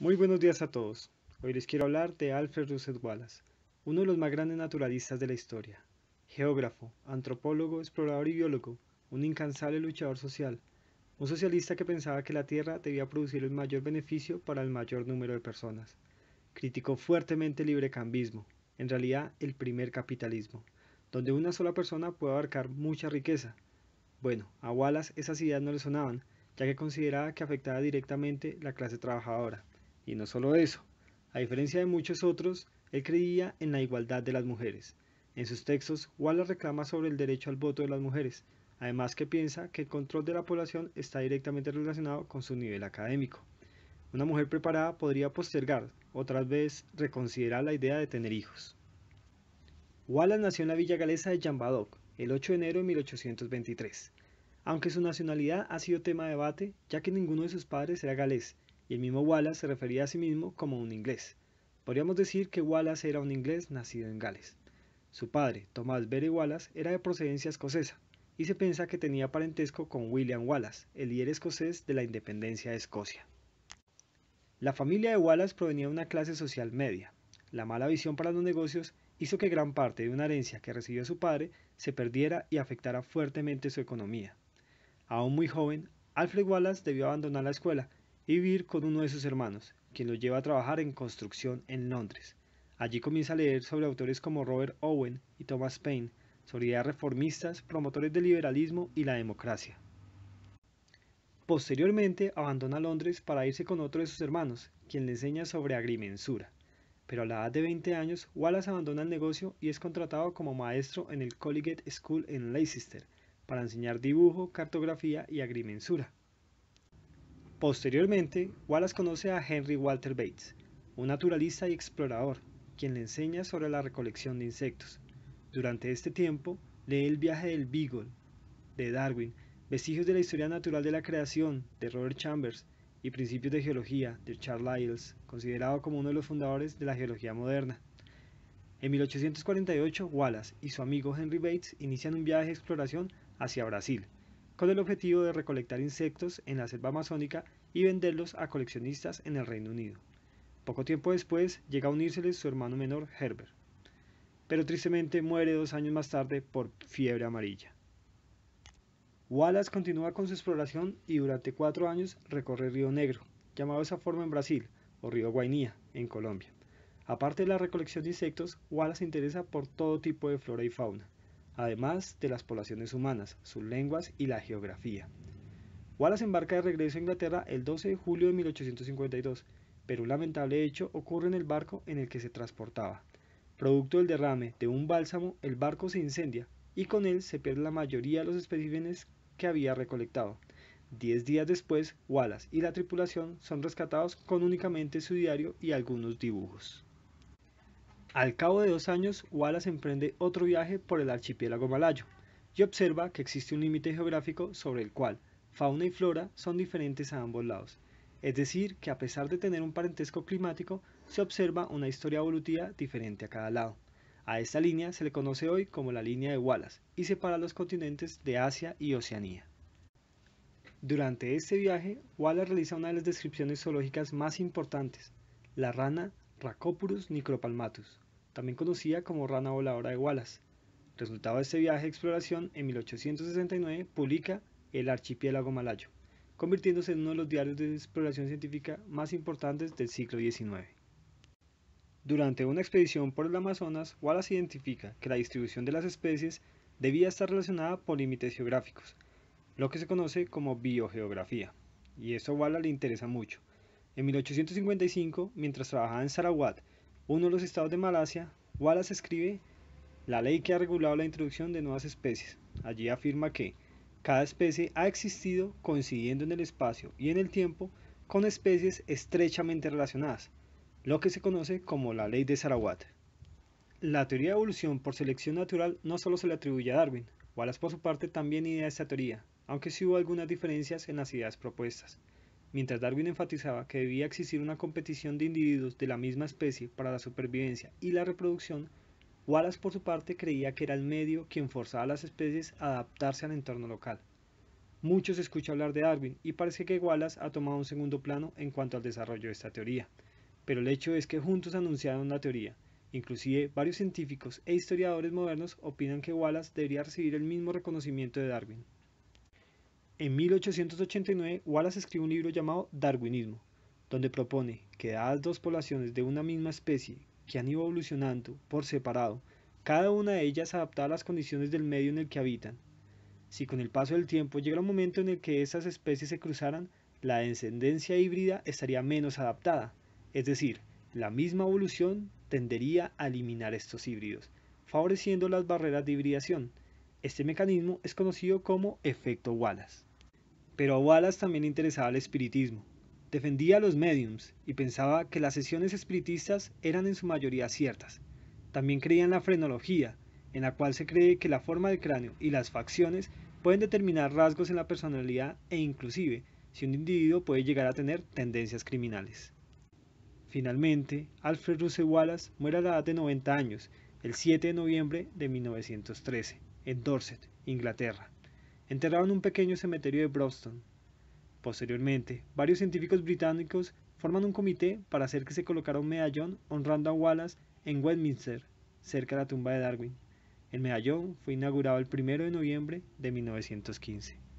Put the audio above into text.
Muy buenos días a todos. Hoy les quiero hablar de Alfred Russel Wallace, uno de los más grandes naturalistas de la historia. Geógrafo, antropólogo, explorador y biólogo, un incansable luchador social, un socialista que pensaba que la Tierra debía producir el mayor beneficio para el mayor número de personas. Criticó fuertemente el librecambismo, en realidad el primer capitalismo, donde una sola persona puede abarcar mucha riqueza. Bueno, a Wallace esas ideas no le sonaban, ya que consideraba que afectaba directamente la clase trabajadora. Y no solo eso, a diferencia de muchos otros, él creía en la igualdad de las mujeres. En sus textos, Wallace reclama sobre el derecho al voto de las mujeres, además que piensa que el control de la población está directamente relacionado con su nivel académico. Una mujer preparada podría postergar, otras veces reconsiderar la idea de tener hijos. Wallace nació en la villa galesa de Jambadoc el 8 de enero de 1823 aunque su nacionalidad ha sido tema de debate, ya que ninguno de sus padres era galés, y el mismo Wallace se refería a sí mismo como un inglés. Podríamos decir que Wallace era un inglés nacido en Gales. Su padre, Thomas Bere Wallace, era de procedencia escocesa, y se piensa que tenía parentesco con William Wallace, el líder escocés de la independencia de Escocia. La familia de Wallace provenía de una clase social media. La mala visión para los negocios hizo que gran parte de una herencia que recibió su padre se perdiera y afectara fuertemente su economía. Aún muy joven, Alfred Wallace debió abandonar la escuela y vivir con uno de sus hermanos, quien lo lleva a trabajar en construcción en Londres. Allí comienza a leer sobre autores como Robert Owen y Thomas Paine, sobre ideas reformistas, promotores del liberalismo y la democracia. Posteriormente abandona Londres para irse con otro de sus hermanos, quien le enseña sobre agrimensura. Pero a la edad de 20 años, Wallace abandona el negocio y es contratado como maestro en el Collegiate School en Leicester, para enseñar dibujo, cartografía y agrimensura. Posteriormente, Wallace conoce a Henry Walter Bates, un naturalista y explorador, quien le enseña sobre la recolección de insectos. Durante este tiempo, lee El viaje del Beagle, de Darwin, Vestigios de la historia natural de la creación, de Robert Chambers, y Principios de Geología, de Charles Lyell, considerado como uno de los fundadores de la geología moderna. En 1848, Wallace y su amigo Henry Bates inician un viaje de exploración hacia Brasil, con el objetivo de recolectar insectos en la selva amazónica y venderlos a coleccionistas en el Reino Unido. Poco tiempo después llega a unírseles su hermano menor Herbert, pero tristemente muere dos años más tarde por fiebre amarilla. Wallace continúa con su exploración y durante cuatro años recorre Río Negro, llamado esa forma en Brasil, o Río Guainía, en Colombia. Aparte de la recolección de insectos, Wallace se interesa por todo tipo de flora y fauna, además de las poblaciones humanas, sus lenguas y la geografía. Wallace embarca de regreso a Inglaterra el 12 de julio de 1852, pero un lamentable hecho ocurre en el barco en el que se transportaba. Producto del derrame de un bálsamo, el barco se incendia y con él se pierde la mayoría de los especímenes que había recolectado. Diez días después, Wallace y la tripulación son rescatados con únicamente su diario y algunos dibujos. Al cabo de dos años, Wallace emprende otro viaje por el archipiélago malayo y observa que existe un límite geográfico sobre el cual fauna y flora son diferentes a ambos lados. Es decir, que a pesar de tener un parentesco climático, se observa una historia evolutiva diferente a cada lado. A esta línea se le conoce hoy como la línea de Wallace y separa los continentes de Asia y Oceanía. Durante este viaje, Wallace realiza una de las descripciones zoológicas más importantes, la rana Rhacopurus nicropalmatus, también conocida como rana voladora de Wallace. Resultado de este viaje de exploración, en 1869 publica El archipiélago malayo, convirtiéndose en uno de los diarios de exploración científica más importantes del siglo XIX. Durante una expedición por el Amazonas, Wallace identifica que la distribución de las especies debía estar relacionada por límites geográficos, lo que se conoce como biogeografía, y eso a Wallace le interesa mucho, en 1855, mientras trabajaba en Sarawak, uno de los estados de Malasia, Wallace escribe la ley que ha regulado la introducción de nuevas especies. Allí afirma que cada especie ha existido coincidiendo en el espacio y en el tiempo con especies estrechamente relacionadas, lo que se conoce como la ley de Sarawak. La teoría de evolución por selección natural no solo se le atribuye a Darwin, Wallace por su parte también idea esta teoría, aunque sí hubo algunas diferencias en las ideas propuestas. Mientras Darwin enfatizaba que debía existir una competición de individuos de la misma especie para la supervivencia y la reproducción, Wallace por su parte creía que era el medio quien forzaba a las especies a adaptarse al entorno local. mucho se escucha hablar de Darwin y parece que Wallace ha tomado un segundo plano en cuanto al desarrollo de esta teoría. Pero el hecho es que juntos anunciaron la teoría. Inclusive varios científicos e historiadores modernos opinan que Wallace debería recibir el mismo reconocimiento de Darwin. En 1889, Wallace escribe un libro llamado Darwinismo, donde propone que dadas dos poblaciones de una misma especie que han ido evolucionando por separado, cada una de ellas adaptada a las condiciones del medio en el que habitan, si con el paso del tiempo llega un momento en el que esas especies se cruzaran, la descendencia híbrida estaría menos adaptada, es decir, la misma evolución tendería a eliminar estos híbridos, favoreciendo las barreras de hibridación. Este mecanismo es conocido como efecto Wallace. Pero a Wallace también interesaba el espiritismo. Defendía a los mediums y pensaba que las sesiones espiritistas eran en su mayoría ciertas. También creía en la frenología, en la cual se cree que la forma del cráneo y las facciones pueden determinar rasgos en la personalidad e inclusive si un individuo puede llegar a tener tendencias criminales. Finalmente, Alfred Russel Wallace muere a la edad de 90 años, el 7 de noviembre de 1913, en Dorset, Inglaterra, enterrado en un pequeño cementerio de Browston. Posteriormente, varios científicos británicos forman un comité para hacer que se colocara un medallón honrando a Wallace en Westminster, cerca de la tumba de Darwin. El medallón fue inaugurado el 1 de noviembre de 1915.